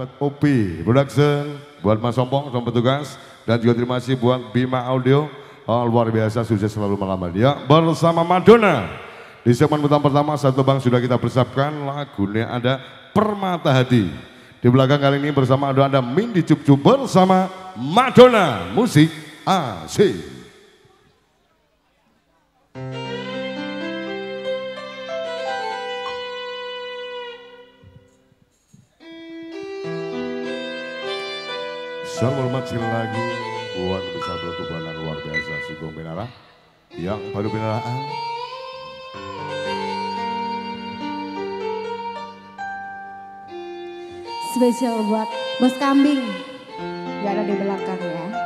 buat Upi Production, buat Mas Sompong, sama petugas, dan juga terima kasih buat Bima Audio. Oh, luar biasa, sukses selalu malam dia bersama Madonna. Di segmen pertama satu bang sudah kita persiapkan lagunya ada Permata Hati. Di belakang kali ini bersama ada ada Mindy Cup bersama Madonna musik asik. Salam hormat sekali lagi buat besar bertubuhan yang luar biasa Sugeng Binara yang baru binaraan. Spesial buat bos kambing yang ada di belakang ya.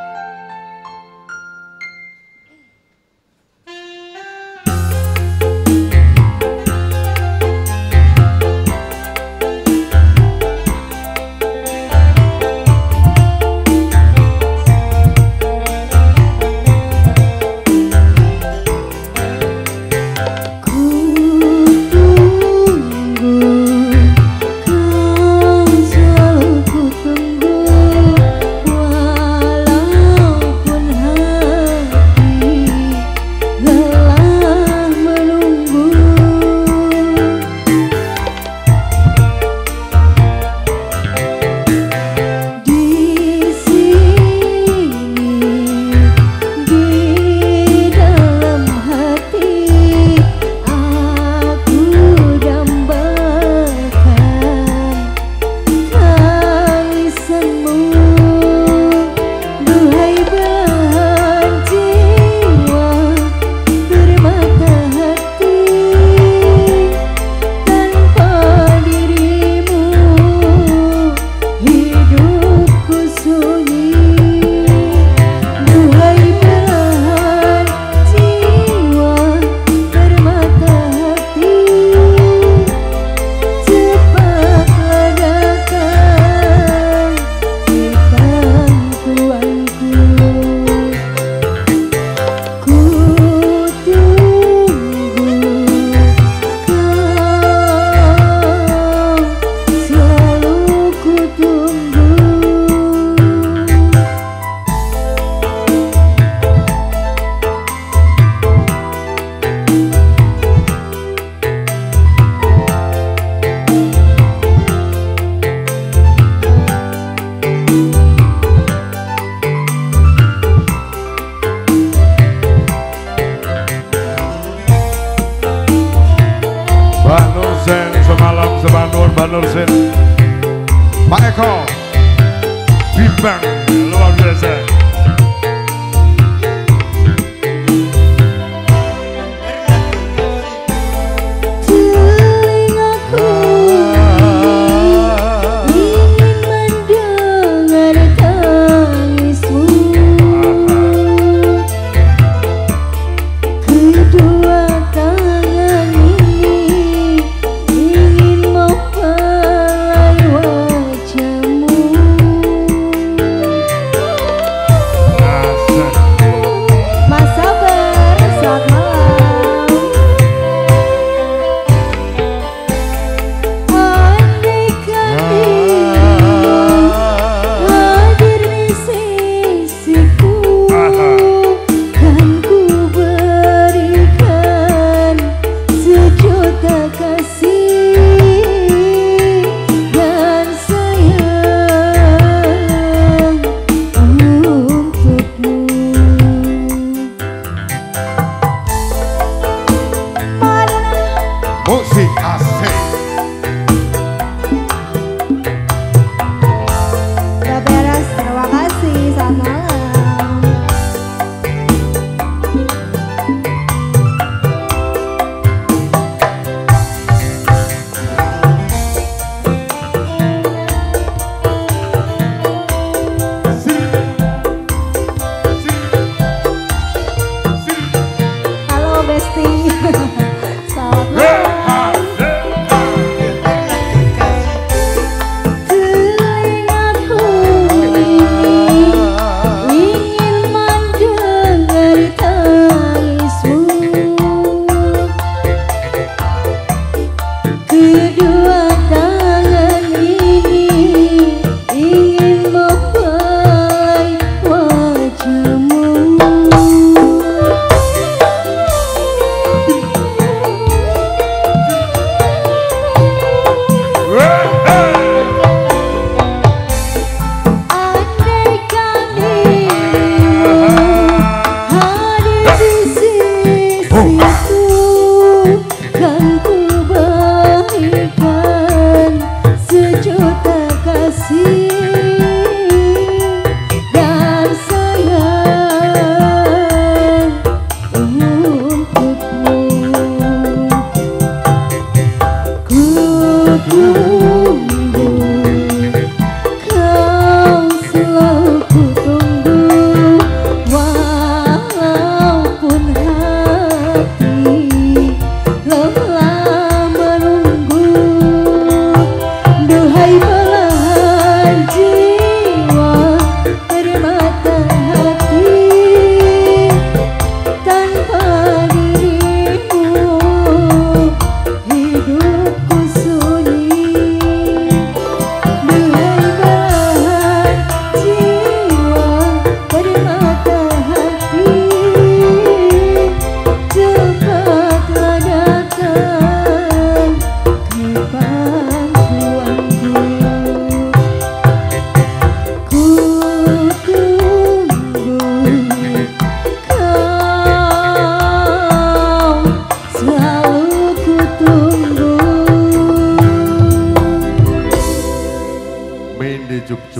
Pak Eko love luar biasa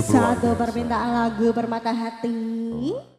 Satu permintaan lagu permata hati.